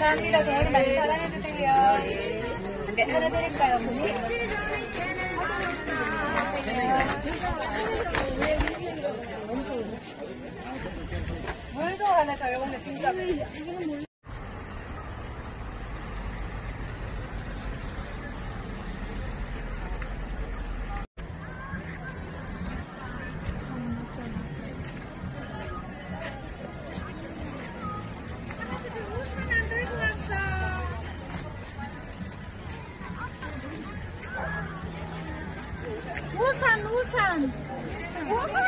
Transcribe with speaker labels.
Speaker 1: 감사합니다. 저녁 많이 사랑해주세요. 네, 하나 드릴까요, 어머니? 물도 하나 잘 먹네, 진짜.
Speaker 2: Oğuzhan, Oğuzhan. Oğuzhan.